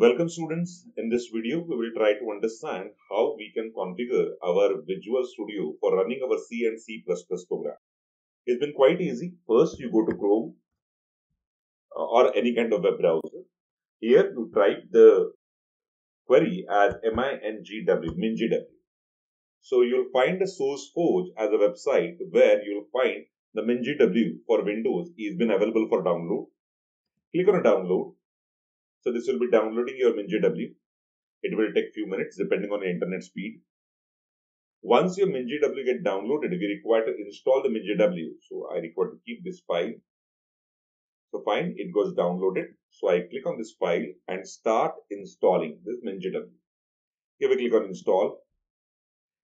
Welcome students. In this video, we will try to understand how we can configure our Visual Studio for running our C and C++ program. It's been quite easy. First, you go to Chrome uh, or any kind of web browser. Here, you type the query as mingw, mingw. So you'll find the source SourceForge as a website where you'll find the mingw for Windows is been available for download. Click on download so this will be downloading your MinGW. It will take few minutes depending on your internet speed. Once your MinGW get downloaded, we require to install the MinGW. So I require to keep this file. So fine, it goes downloaded. So I click on this file and start installing this MinGW. Give a click on install.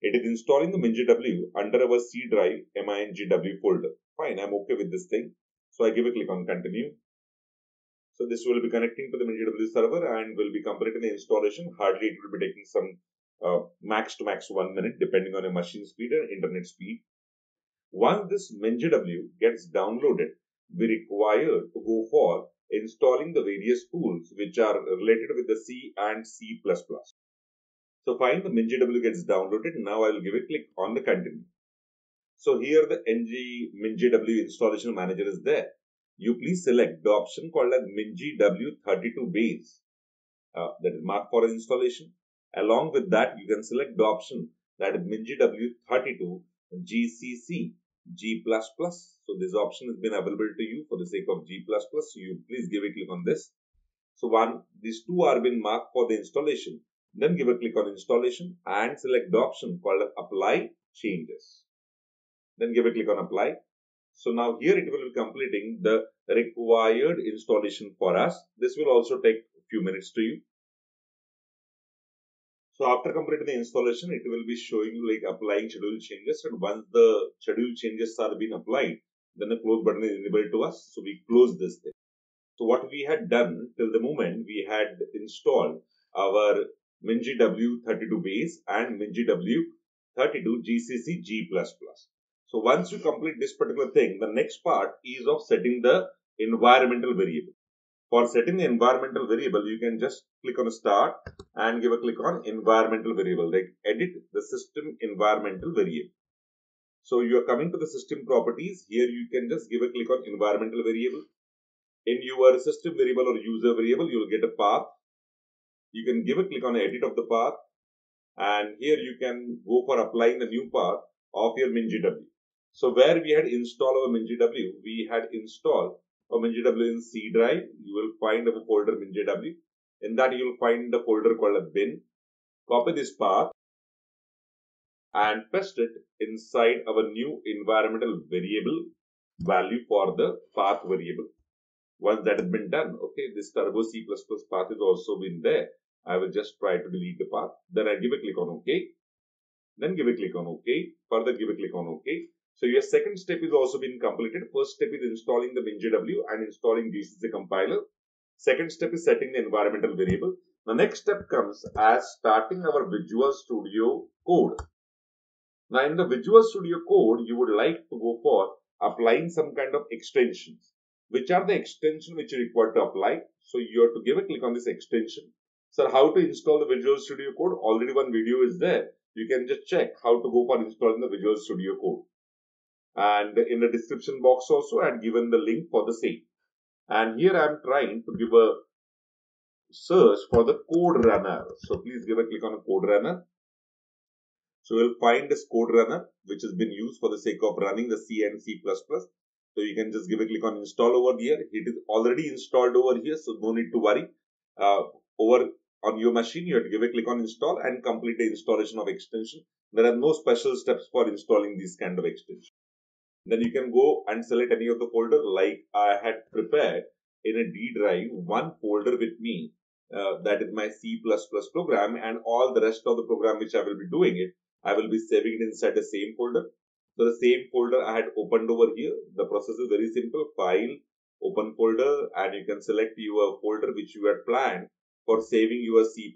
It is installing the MinGW under our C drive MINGW folder. Fine, I'm okay with this thing. So I give a click on continue. So this will be connecting to the MinGW server and will be completing the installation. Hardly it will be taking some uh, max to max one minute depending on your machine speed and internet speed. Once this MinGW gets downloaded, we require to go for installing the various tools which are related with the C and C++. So fine, the MinGW gets downloaded. Now I will give a click on the continue. So here the ng MinGW installation manager is there you please select the option called as MinGW32 base uh, that is marked for installation. Along with that, you can select the option that is MinGW32 GCC G++. So this option has been available to you for the sake of G++. So you please give a click on this. So one, these two are been marked for the installation. Then give a click on installation and select the option called apply changes. Then give a click on apply so now here it will be completing the required installation for us. This will also take a few minutes to you. So after completing the installation, it will be showing you like applying schedule changes. And once the schedule changes are being applied, then the close button is enabled to us. So we close this thing. So what we had done till the moment we had installed our MinGW32 base and MinGW32 GCC G++. So once you complete this particular thing, the next part is of setting the environmental variable. For setting the environmental variable, you can just click on start and give a click on environmental variable, like edit the system environmental variable. So you are coming to the system properties. Here you can just give a click on environmental variable. In your system variable or user variable, you will get a path. You can give a click on edit of the path. And here you can go for applying the new path of your MinGW. So where we had installed our MinGW, we had installed a MinGW in C drive. You will find a folder MinGW. In that you will find a folder called a bin. Copy this path and paste it inside our new environmental variable value for the path variable. Once that has been done, okay, this turbo C++ path is also been there. I will just try to delete the path. Then I give a click on OK. Then give a click on OK. Further give a click on OK. So your second step is also been completed. First step is installing the MinGW and installing GCC compiler. Second step is setting the environmental variable. The next step comes as starting our Visual Studio code. Now in the Visual Studio code, you would like to go for applying some kind of extensions. Which are the extensions which you require to apply? So you have to give a click on this extension. So how to install the Visual Studio code? Already one video is there. You can just check how to go for installing the Visual Studio code and in the description box also I had given the link for the same. And here I am trying to give a search for the code runner. So please give a click on a code runner. So you'll find this code runner which has been used for the sake of running the C and C++. So you can just give a click on install over here. It is already installed over here, so no need to worry. Uh, over on your machine, you have to give a click on install and complete the installation of extension. There are no special steps for installing this kind of extension. Then you can go and select any of the folder like I had prepared in a D drive one folder with me uh, that is my C++ program and all the rest of the program which I will be doing it I will be saving it inside the same folder. So the same folder I had opened over here. The process is very simple. File, open folder and you can select your folder which you had planned for saving your C++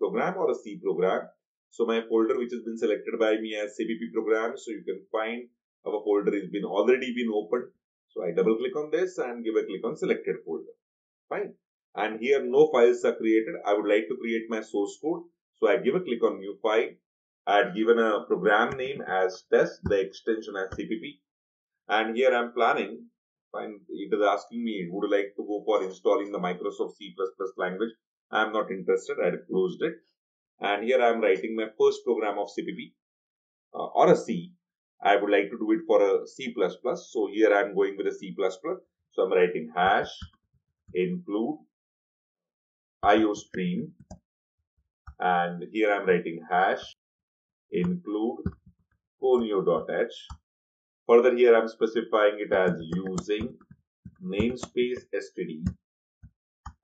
program or a C program. So my folder which has been selected by me as CPP program. So you can find our folder has been already been opened. So I double click on this and give a click on selected folder. Fine. and here no files are created. I would like to create my source code. So I give a click on new file. I had given a program name as test, the extension as CPP. And here I'm planning, fine, it is asking me, would you like to go for installing the Microsoft C++ language? I'm not interested. I closed it. And here I'm writing my first program of CPP uh, or a C. I would like to do it for a C++. So here I'm going with a C++. So I'm writing hash include iostream and here I'm writing hash include conio.h. Further here I'm specifying it as using namespace std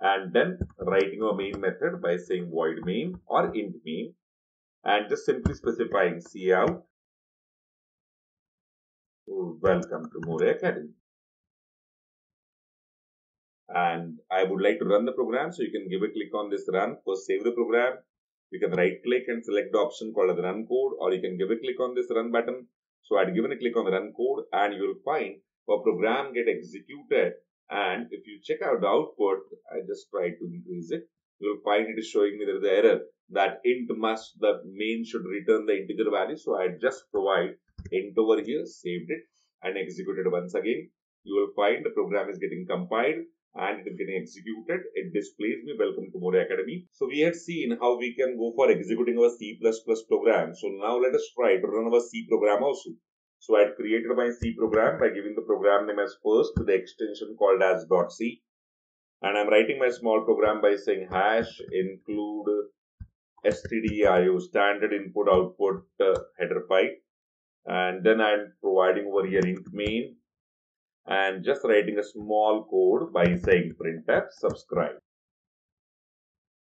and then writing a main method by saying void main or int main and just simply specifying cout welcome to Moria Academy and I would like to run the program. So you can give a click on this run. First save the program. You can right click and select the option called as run code or you can give a click on this run button. So I'd given a click on the run code and you will find a program get executed and if you check out the output, I just try to increase it. You'll find it is showing me there is the error that int must the main should return the integer value. So I just provide int over here, saved it and executed once again. You will find the program is getting compiled and it is getting executed. It displays me welcome to Moria Academy. So we had seen how we can go for executing our C++ program. So now let us try to run our C program also. So I had created my C program by giving the program name as first with the extension called as .c. And I'm writing my small program by saying hash include stdio standard input output uh, header file. And then I'm providing over here int main and just writing a small code by saying printf subscribe.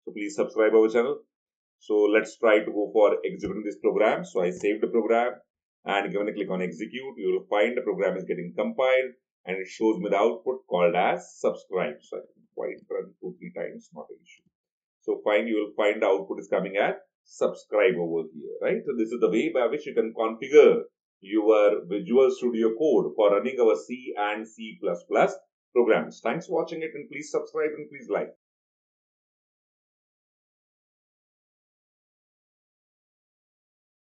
So please subscribe our channel. So let's try to go for executing this program. So I saved the program and given a click on execute, you will find the program is getting compiled and it shows me the output called as subscribe. So I can quite run two, three times, not an issue. So fine, you will find the output is coming at subscribe over here, right? So this is the way by which you can configure your Visual Studio Code for running our C and C++ programs. Thanks for watching it and please subscribe and please like.